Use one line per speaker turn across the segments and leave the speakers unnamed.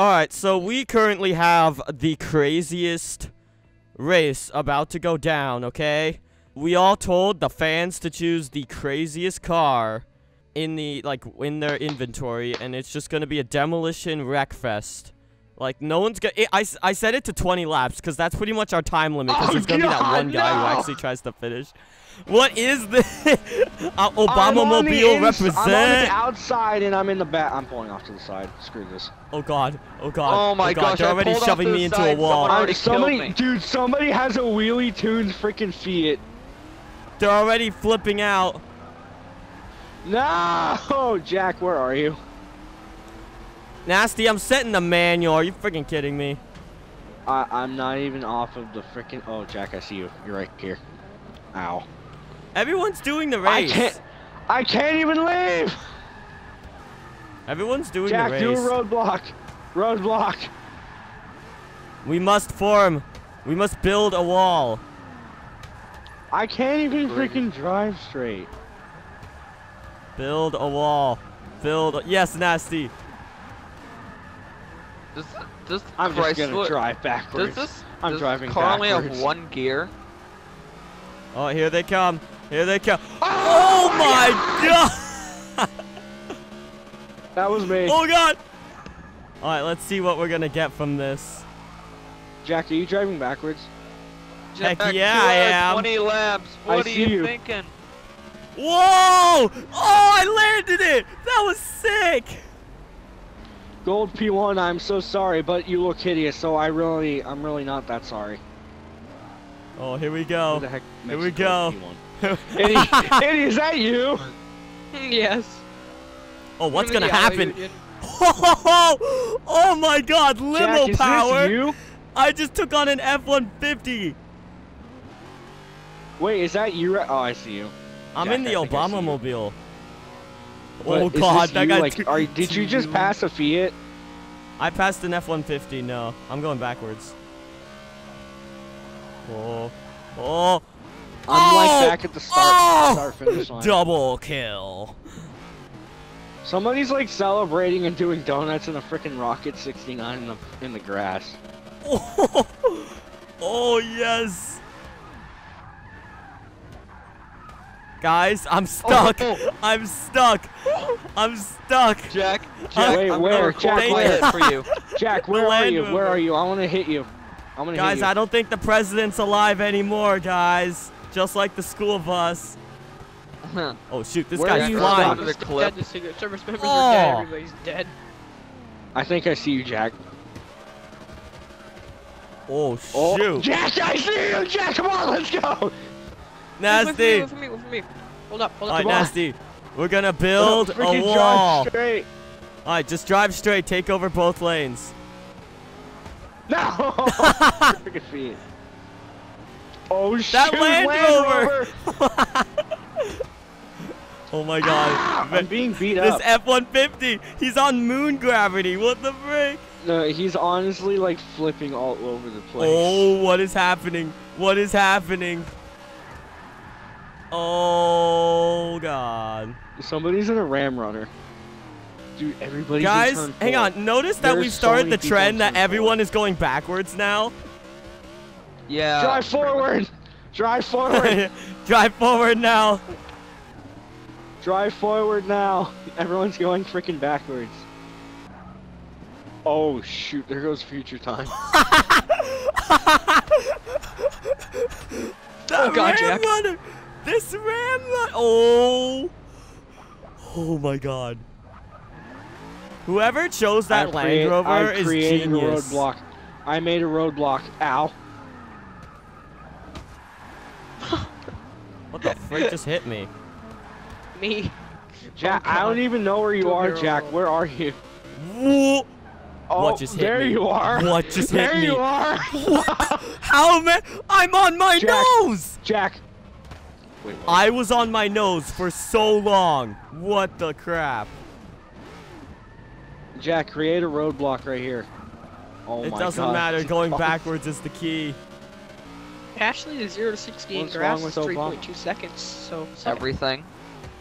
Alright, so we currently have the craziest race about to go down, okay? We all told the fans to choose the craziest car in the, like, in their inventory, and it's just gonna be a demolition wreck fest. Like, no one's gonna- I, I set it to 20 laps, because that's pretty much our time limit, because
Oh,
there's gonna be that one guy
no!
who actually tries to finish. What is this? uh, Obama
on the
Mobile
ins- I'm on the outside and I'm in the back. I'm pulling off to the side. Screw this.
Oh god, oh god.
Oh my
god.
gosh,
They're already shoving me
the
into
side,
a wall.
someone already
somebody,
me.
dude, somebody has a wheelie tuned freaking Fiat.
They're already flipping out.
No, Jack, where are you?
Nasty, I'm setting the manual. Are you freaking kidding me?
I, I'm not even off of the freaking. Oh, Jack, I see you. You're right here. Ow.
Everyone's doing the race.
I can't. I can't even leave.
Everyone's doing
Jack,
the race.
Jack, do a roadblock. Roadblock.
We must form. We must build a wall.
I can't even freaking drive straight.
Build a wall. Build. A yes, Nasty.
Does, does
I'm just gonna drive backwards.
Does this,
I'm
does
driving
this car only have one gear?
Oh, here they come. Here they come. Oh, oh my god.
That was me.
Oh god. All right, let's see what we're gonna get from this.
Jack, are you driving backwards?
Heck
Jack,
yeah, I am.
20 laps.
I
What are you,
you.
thinking?
Whoa! Oh, I landed it. That was sick.
Gold P1, I'm so sorry, but you look hideous, so I really, I'm really not that sorry.
Oh, here we go.
the heck
Here we go.
Eddie, Eddie, is that you?
Yes.
Oh, what's
Yeah,
gonna
yeah,
happen?
you did.
Oh, oh my God! Limo
Jack, is
power!
this you?
I just took on an F-150.
Wait, is that you? right- Oh, I see you.
I'm
Jack,
in the
I think I see
Obama mobile. Oh
is
God, that
you?
got
like, are, did you just pass a Fiat?
I passed an F-150. No, I'm going backwards. Oh, oh,
I'm
Oh!
like back at the start,
Oh!
start finish line.
double kill.
Somebody's like celebrating and doing donuts in a freaking Rocket 69 in the in the grass.
Oh, oh yes. Guys, I'm stuck.
Oh, oh.
I'm stuck. I'm stuck.
Jack, Jack,
Wait,
I'm
where?
gonna
Jack,
where?
for you.
Jack, where are
Land
you? Where are you? I want to hit you. I'm gonna
Guys,
hit you.
I don't think the president's alive anymore, guys. Just like the school bus. Oh shoot, this
Where
guy's
are you
flying.
from? the
Dead, the Secret Service members
Oh.
are dead. Everybody's dead.
I think I see you, Jack.
Oh
Oh,
shoot.
Jack, I see you, Jack. Come on, let's go.
Wait for me,
Nasty.
wait for me, wait me. Hold up, hold up.
Alright,
Come on.
Nasty. We're gonna build a wall.
drive straight.
Alright, just drive straight. Take over both lanes.
No. Oh shoot,
That Land
Rover.
Rover. Oh my
Ah,
god.
I'm being beat
This
up.
F-150, he's on moon gravity. What the frick?
No, he's honestly like flipping all over the place.
Oh, what is happening? What is happening? Oh god.
Somebody's in a Ram Runner. Dude, everybody's in
Guys,
turn
hang
four.
on. Notice that
There's
we've
so
started the trend that
turn four.
everyone is going backwards now.
Yeah.
Drive forward. Drive forward.
Drive forward now.
Drive forward now. Everyone's going freaking backwards. Oh shoot, there goes future time.
Oh, that
God,
Ram
Jack.
Runner. This Ram Runner. Oh. Oh my god. Whoever chose that
I've
Land
create-
Rover
I've
is genius.
a roadblock. I made a roadblock. Ow.
What the frick just hit me?
Me.
Jack,
Oh,
I don't even know where you
Two
are, Jack. Where are you?
Whoa.
Oh,
What just hit
there
me?
you are.
What just hit
there
me?
you are.
How man? I'm on my
Jack.
nose.
Jack. Wait, what?
I was on my nose for so long. What the crap?
Jack, create a roadblock right here. Oh
it
my
doesn't
God.
matter. Going backwards is the key.
Actually, the 0 to 60 in
What's
grass
wrong
is 3.2 seconds, so...
Everything.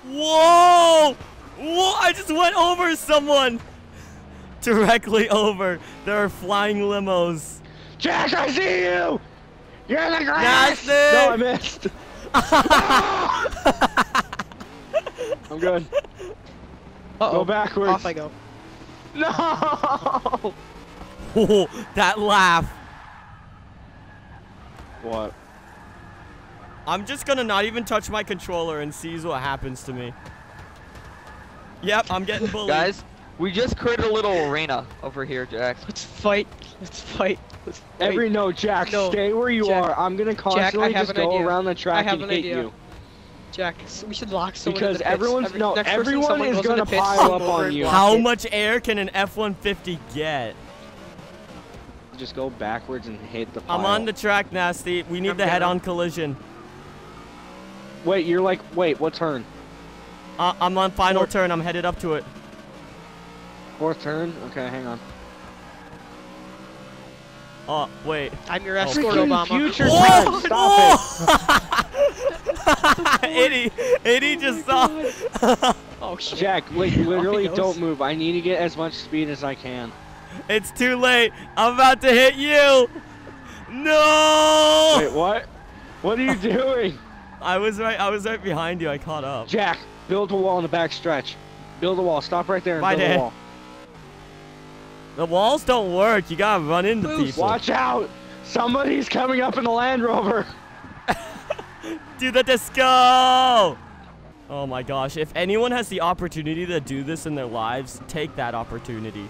Whoa! Whoa! I just went over someone. directly over. There are flying limos.
Jack, I see you! You're in the grass!
Nasty!
No, I missed. I'm good.
Uh-oh.
Go backwards.
Off I go.
No!
Oh, that laugh.
What?
I'm just gonna not even touch my controller and see what happens to me. Yep, I'm getting bullied.
Guys, we just created a little arena over here, Jax.
Let's fight. Let's fight. Let's fight.
Every no, Jack,
No,
stay where you
Jack.
are. I'm gonna
I
constantly
have
just go
idea.
around the track
have
and
an
hit
idea.
you.
Jack, s- we should lock someone in
Because
the
everyone's
Every-
no, everyone is gonna pile up on you.
How
it.
much air can an F-150 get?
Just go backwards and hit the pile.
I'm on the track, Nasty. We need
I'm
the head-on collision.
Wait, you're like, wait, what turn?
Uh, I'm on final
Fourth.
turn. I'm headed up to it.
Fourth turn? Okay, hang on.
Oh, wait.
I'm your
Oh.
escort,
Freaking
Obama.
future time, stop
it! Eddie, Itty just oh saw.
Oh shit.
Jack, wait, literally don't move. I need to get as much speed as I can.
it's too late. I'm about to hit you. No!
Wait, what? What are you doing?
I was right. I was right behind you. I caught up.
Jack, build a wall in the back stretch. Build a wall. Stop right there and
Bye,
build
Dad.
a wall.
The walls don't work. You gotta run into
Boost.
people.
Watch out! Somebody's coming up in the Land Rover.
Do the disco! Oh my gosh. If anyone has the opportunity to do this in their lives, take that opportunity.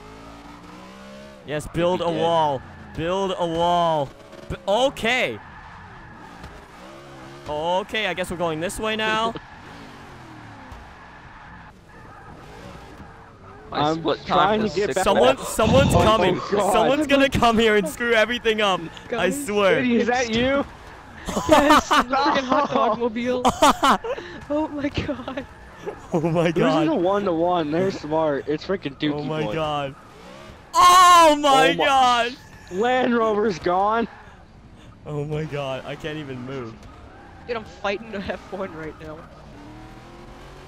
Yes, build a wall. Build a wall. B- okay. Okay, I guess we're going this way now.
My
I'm
split
trying
time
to get back-
Someone,
minutes.
someone's
Oh
coming.
God.
Someone's gonna come here and screw everything up. I swear.
Is that you?
Yes, the freaking hot dog mobile. oh my god.
Oh my
Who's in a one to one? They're smart. It's freaking oh Dookie
Oh my
boy.
god. Oh my
Oh my-
god.
Land Rover's gone.
Oh my god. I can't even move.
Dude, I'm fighting the F1 right now.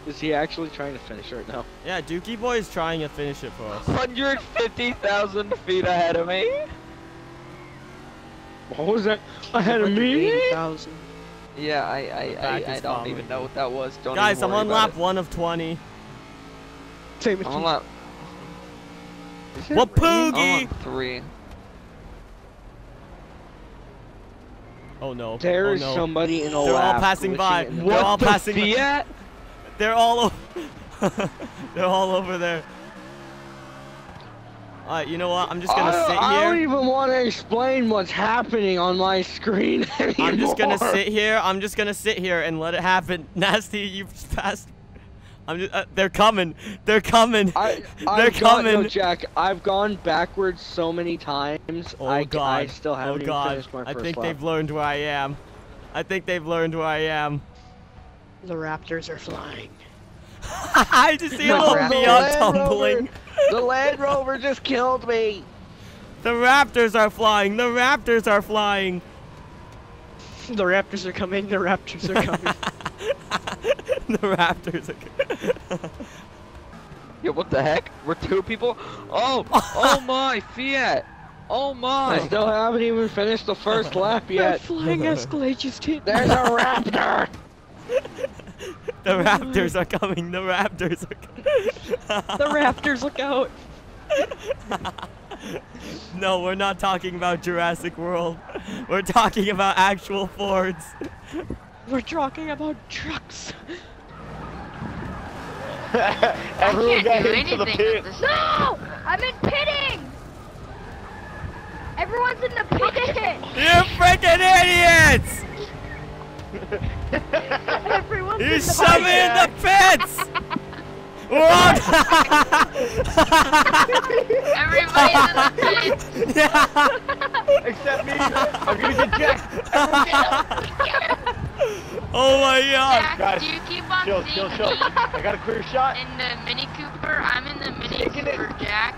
Is he actually trying to finish right now?
Yeah, Dookie Boy is trying to finish it for us.
150,000 feet ahead of me.
What was that? Ahead of me?
180,000.
Yeah, I I, I, I don't
following
even know what that was. Don't
Guys, I'm on lap
it.
1 of 20.
Same with
I'm on
you.
lap. I'm on three.
Oh no.
There
oh
is
no.
somebody in a
They're all
lap
passing by.
in the
They're all
the
passing by. They're all over. They're all over there. Alright, you know what? I'm just gonna
I,
sit here.
I don't even want to explain what's happening on my screen anymore.
I'm just gonna sit here. I'm just gonna sit here and let it happen. Nasty, you've passed. I'm just. Uh, they're coming. They're coming.
I,
they're
I've
coming.
no, Jack. I've gone backwards so many times.
Oh
I,
god.
I still haven't
oh god.
finished my
I think
lap.
they've learned where I am. I think they've learned where I am.
The Raptors are flying.
I just see a
No,
little
the
Fiat
Land
tumbling.
Rover- the Land Rover just killed me.
The Raptors are flying. The Raptors are flying.
The Raptors are coming. The Raptors are coming.
the Raptors are. coming.
Yo, what the heck? We're two people? Oh, oh my, Fiat! Oh my!
I still haven't even finished the first lap
that
yet.
flying Escalade just hit.
There's a raptor.
the Raptors are coming. The Raptors are coming.
The Raptors, look out!
no, we're not talking about Jurassic World. We're talking about actual Fords.
We're talking about trucks.
Everyone I can't do anything at this No! I'm in pitting! Everyone's in the pit!
You freaking idiots!
Everyone's
You
in the
shove me in the pits! We're.
Everybody's in the pit!
yeah.
Except me. I'm gonna get jacked.
Oh my god.
Jack,
Guys,
do you keep on
Chill, chill, chill. I got a clear shot.
in the Mini Cooper? I'm in the Mini
Taking it.
Cooper, Jack.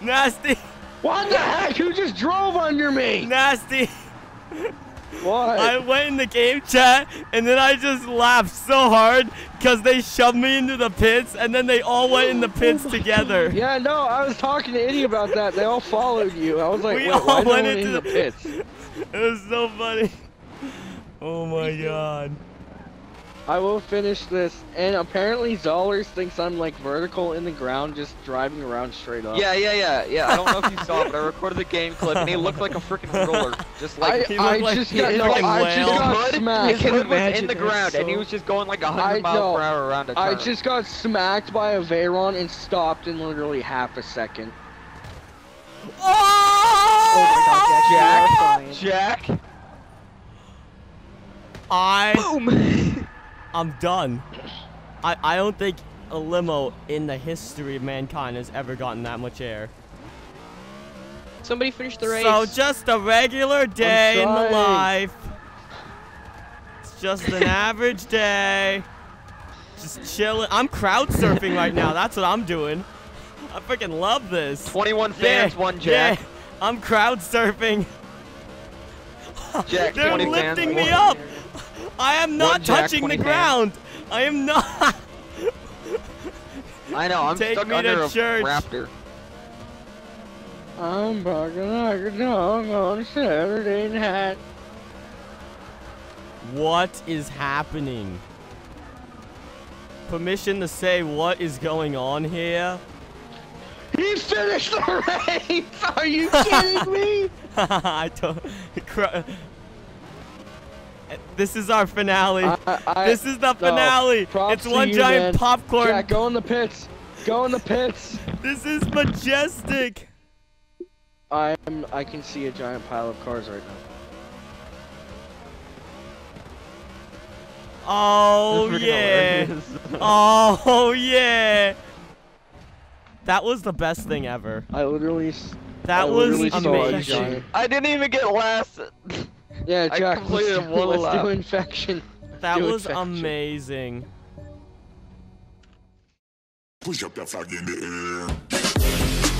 Nasty.
What the heck? Who just drove under me?
Nasty.
What?
I went in the game chat and then I just laughed so hard because they shoved me into the pits and then they all went in the pits together.
Yeah, no, I was talking to Eddie about that. They all followed you. I was like,
We all
why
went into
in
the-
the pits?
It was so funny. Oh my god.
I will finish this. And apparently Zollers thinks I'm like vertical in the ground, just driving around straight up.
Yeah, yeah, yeah, yeah. I don't know if you saw but I recorded the game clip, and he looked like a freaking roller, just
I,
like
he
I
like-
just got, no,
like a
I just got smacked.
his hood was in the
that,
ground, and he was just going like
I
100 miles per hour around a turn.
I just got smacked by a Veyron and stopped in literally half a second.
Oh,
Jack,
Jack.
Jack.
I
Boom.
I'm done. I I don't think a limo in the history of mankind has ever gotten that much air.
Somebody finish the race.
So just a regular day in the life. It's just an average day. Just chilling. I'm crowd surfing right now. That's what I'm doing. I freaking love this.
21 fans,
yeah,
one Jack.
Yeah, I'm crowd surfing.
Jack,
They're
20
lifting
fans,
me
one-
up. I am not
One Jack,
touching the
20 fans.
ground. I am not.
I know, I'm
Take
stuck
me to
under a
church.
raptor.
I'm barking like a dog on Saturday night.
What is happening? Permission to say what is going on here?
He finished the race! Are you kidding me?
I don't. cr- This is our finale.
I, I,
this is the
no,
finale.
props
it's one
you,
giant
man.
popcorn.
Jack, go in the pits. Go in the pits.
This is majestic.
I'm. I can see a giant pile of cars right now.
Oh
This is freaking
yeah.
hilarious.
Oh yeah. That was the best thing ever.
I literally.
That
I
was
literally saw a
amazing.
giant-
I didn't even get last.
Yeah,
I
Jack.
completed
let's, do,
one
let's
lap.
do infection.
That
Do
was
infection.
amazing.
Push up that flag in the air.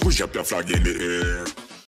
Push up that flag in the air.